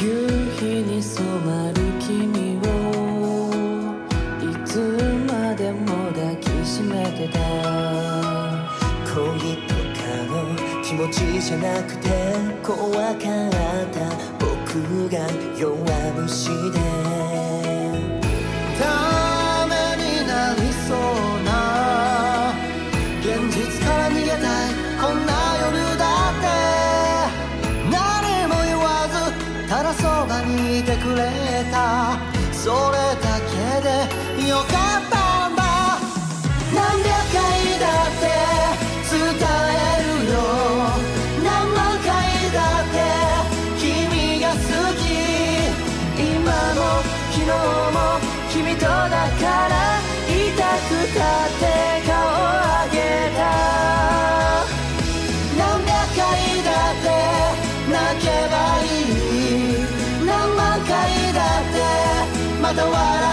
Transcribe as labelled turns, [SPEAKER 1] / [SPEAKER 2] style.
[SPEAKER 1] 夕日に染まる君をいつまでも抱きしめてた恋とかの気持ちじゃなくて怖かった僕が弱虫でただそばにいてくれた。それだけでよかったんだ。何百回だって伝えるよ。何万回だって君が好き。今も昨日も君とだから痛くたって。けば